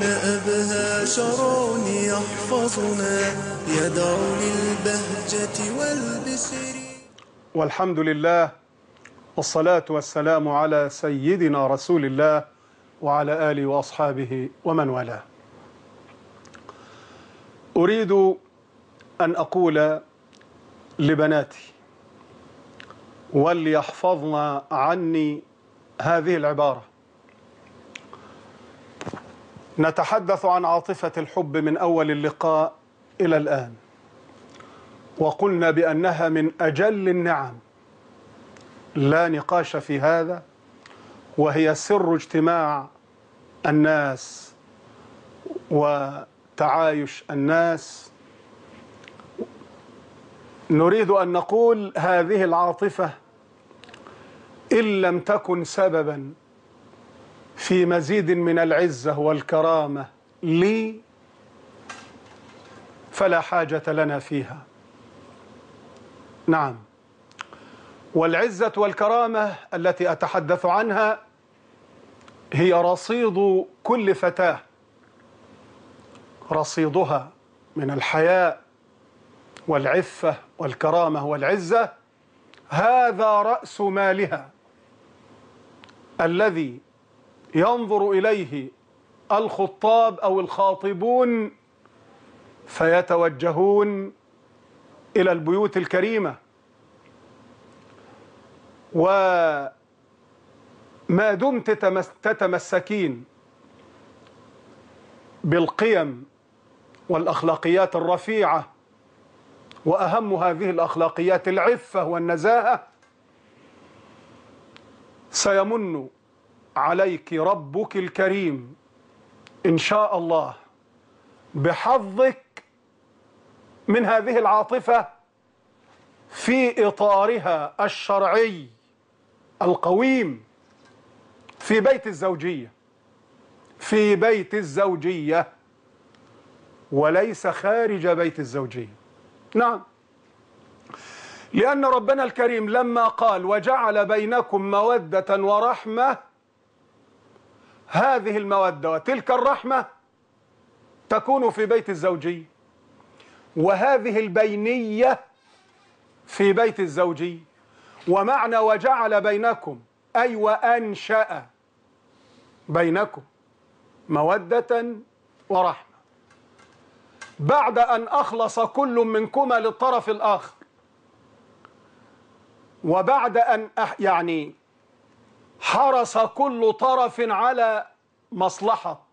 ما أبهى شرع يحفظنا يدعو للبهجة والبسر. والحمد لله والصلاة والسلام على سيدنا رسول الله وعلى آله وأصحابه ومن والاه. أريد أن أقول لبناتي وليحفظن عني هذه العبارة. نتحدث عن عاطفة الحب من أول اللقاء إلى الآن. وقلنا بأنها من أجل النعم. لا نقاش في هذا وهي سر اجتماع الناس وتعايش الناس. نريد أن نقول هذه العاطفة إن لم تكن سببا في مزيد من العزة والكرامة. لي فلا حاجة لنا فيها. نعم. والعزة والكرامة التي أتحدث عنها هي رصيد كل فتاة. رصيدها من الحياء والعفة والكرامة والعزة. هذا رأس مالها الذي ينظر إليه الخطاب أو الخاطبون فيتوجهون إلى البيوت الكريمة. وما دمت تتمسكين بالقيم والأخلاقيات الرفيعة وأهم هذه الأخلاقيات العفة والنزاهة سيمن عليك ربك الكريم إن شاء الله بحظك من هذه العاطفة في إطارها الشرعي القويم في بيت الزوجية في بيت الزوجية وليس خارج بيت الزوجية. نعم. لأن ربنا الكريم لما قال وجعل بينكم مودة ورحمة هذه المودة وتلك الرحمة تكون في بيت الزوجية وهذه البينية في بيت الزوجية ومعنى وجعل بينكم أي وأنشأ بينكم مودة ورحمة. بعد أن أخلص كل منكما للطرف الآخر وبعد أن يعني حرص كل طرف على مصلحة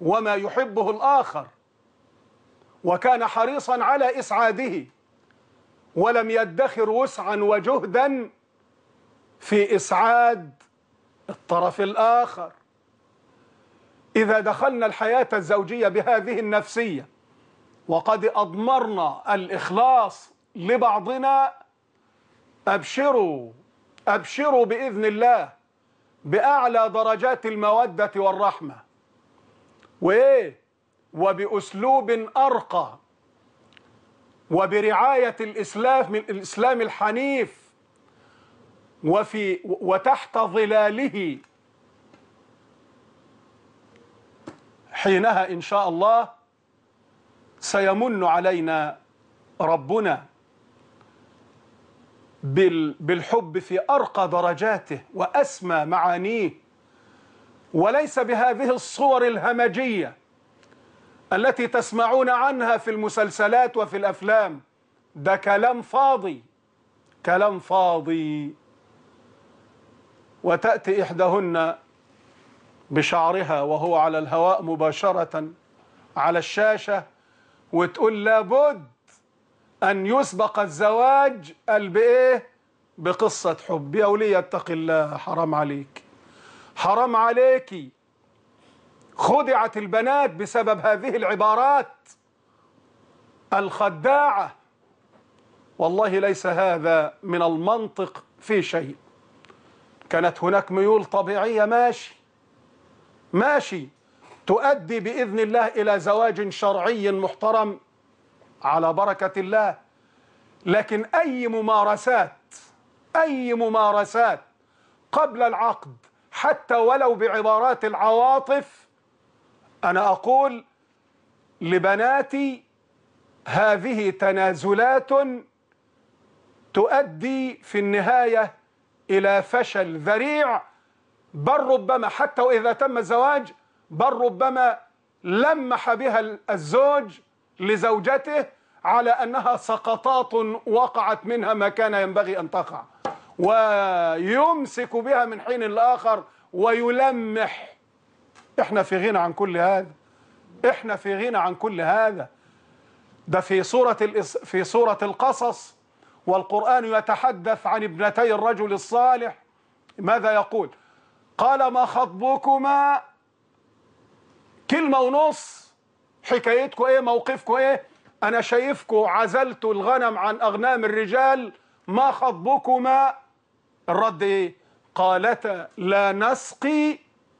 وما يحبه الآخر وكان حريصا على إسعاده ولم يدخر وسعا وجهدا في إسعاد الطرف الآخر. إذا دخلنا الحياة الزوجية بهذه النفسية وقد أضمرنا الإخلاص لبعضنا أبشروا أبشروا بإذن الله بأعلى درجات المودة والرحمة. وإيه؟ وبأسلوب أرقى. وبرعاية الإسلام الإسلام الحنيف. وفي وتحت ظلاله. حينها إن شاء الله سيمن علينا ربنا. بالحب في أرقى درجاته وأسمى معانيه. وليس بهذه الصور الهمجية التي تسمعون عنها في المسلسلات وفي الأفلام. ده كلام فاضي كلام فاضي. وتأتي إحداهن بشعرها وهو على الهواء مباشرة على الشاشة وتقول لابد أن يسبق الزواج بإيه؟ بقصة حب. ولي اتق الله. حرام عليك. حرام عليكي خدعت البنات بسبب هذه العبارات. الخداعة. والله ليس هذا من المنطق في شيء. كانت هناك ميول طبيعية ماشي. ماشي. تؤدي بإذن الله إلى زواج شرعي محترم. على بركة الله. لكن أي ممارسات أي ممارسات قبل العقد حتى ولو بعبارات العواطف أنا أقول لبناتي هذه تنازلات تؤدي في النهاية إلى فشل ذريع. بل ربما حتى وإذا تم الزواج بل ربما لمح بها الزوج لزوجته على أنها سقطات وقعت منها ما كان ينبغي أن تقع. ويمسك بها من حين لآخر ويلمح. إحنا في غنى عن كل هذا. إحنا في غنى عن كل هذا. ده في سورة الإس... في سورة القصص. والقرآن يتحدث عن ابنتي الرجل الصالح. ماذا يقول؟ قال ما خطبكما؟ كلمة ونص. حكايتكم إيه؟ موقفكم إيه؟ أنا شايفكم عزلتوا الغنم عن أغنام الرجال ما خطبكما؟ الرد إيه؟ قالتا لا نسقي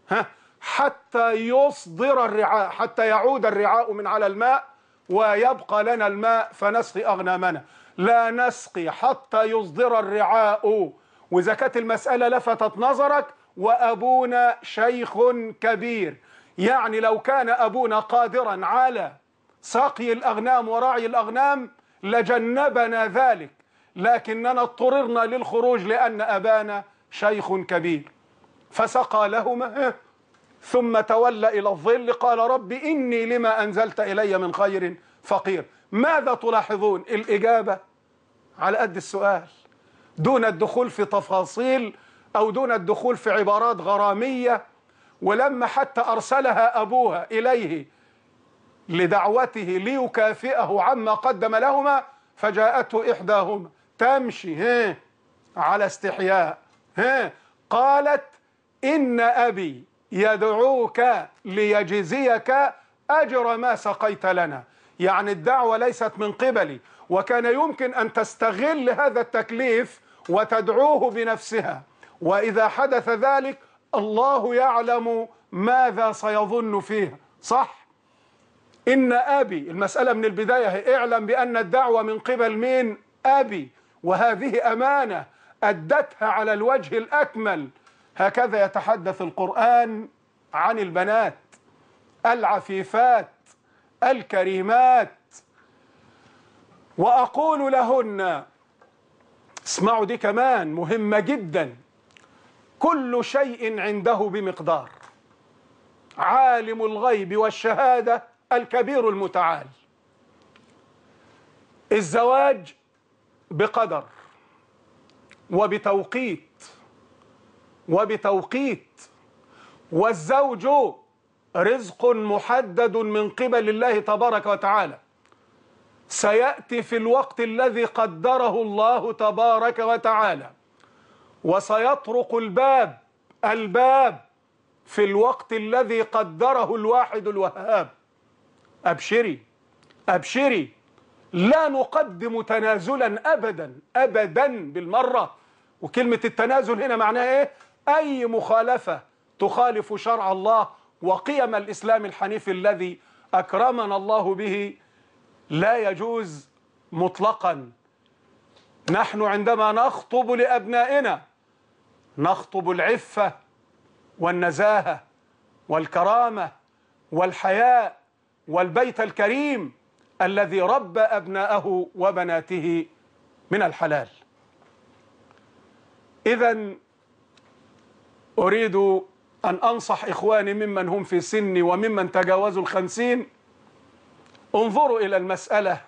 ها حتى يصدر الرعاء حتى يعود الرعاء من على الماء ويبقى لنا الماء فنسقي أغنامنا. لا نسقي حتى يصدر الرعاء. وإذا كانت المسألة لفتت نظرك وأبونا شيخ كبير. يعني لو كان أبونا قادرا على سقي الأغنام ورعي الأغنام لجنبنا ذلك. لكننا اضطررنا للخروج لأن أبانا شيخ كبير. فسقى لهما ثم تولى إلى الظل قال رب إني لما أنزلت إلي من خير فقير. ماذا تلاحظون؟ الإجابة على قد السؤال. دون الدخول في تفاصيل أو دون الدخول في عبارات غرامية ولما حتى أرسلها أبوها إليه لدعوته ليكافئه عما قدم لهما فجاءته إحداهما تمشي ها على استحياء ها قالت إن أبي يدعوك ليجزيك أجر ما سقيت لنا. يعني الدعوة ليست من قبلي وكان يمكن أن تستغل هذا التكليف وتدعوه بنفسها. وإذا حدث ذلك الله يعلم ماذا سيظن فيها صح؟ إن أبي المسألة من البداية اعلم بأن الدعوة من قبل مين؟ أبي. وهذه أمانة أدتها على الوجه الأكمل. هكذا يتحدث القرآن عن البنات العفيفات الكريمات. وأقول لهن اسمعوا دي كمان مهمة جدا. كل شيء عنده بمقدار. عالم الغيب والشهادة الكبير المتعال. الزواج بقدر وبتوقيت وبتوقيت والزوج رزق محدد من قبل الله تبارك وتعالى. سيأتي في الوقت الذي قدره الله تبارك وتعالى. وسيطرق الباب الباب في الوقت الذي قدره الواحد الوهاب. أبشري أبشري لا نقدم تنازلا أبدا أبدا بالمرة. وكلمة التنازل هنا معناها إيه؟ أي مخالفة تخالف شرع الله وقيم الإسلام الحنيف الذي أكرمنا الله به لا يجوز مطلقا. نحن عندما نخطب لأبنائنا نخطب العفة والنزاهة والكرامة والحياء والبيت الكريم الذي ربى أبناءه وبناته من الحلال. إذا أريد أن أنصح إخواني ممن هم في سني وممن تجاوزوا الخمسين. انظروا إلى المسألة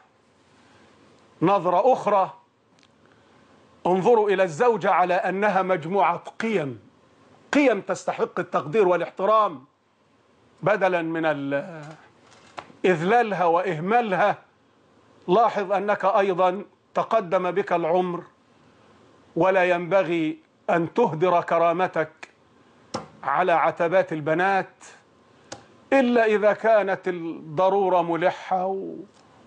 نظرة أخرى. انظروا إلى الزوجة على أنها مجموعة قيم. قيم تستحق التقدير والاحترام. بدلا من إذلالها وإهمالها لاحظ أنك أيضا تقدم بك العمر ولا ينبغي أن تهدر كرامتك على عتبات البنات إلا إذا كانت الضرورة ملحة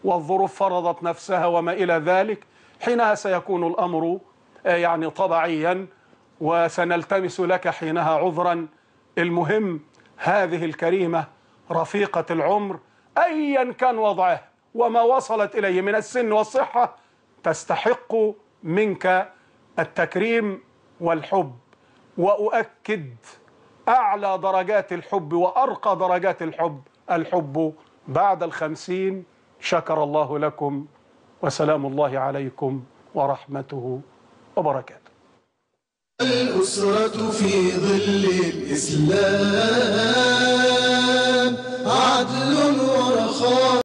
والظروف فرضت نفسها وما إلى ذلك. حينها سيكون الأمر يعني طبيعيا وسنلتمس لك حينها عذرا. المهم هذه الكريمة رفيقة العمر أيا كان وضعه وما وصلت إليه من السن والصحة تستحق منك التكريم والحب. وأؤكد أعلى درجات الحب وأرقى درجات الحب الحب بعد الخمسين شكر الله لكم. وسلام الله عليكم ورحمته وبركاته. الأسرة في ظل الإسلام عدل ورخاء.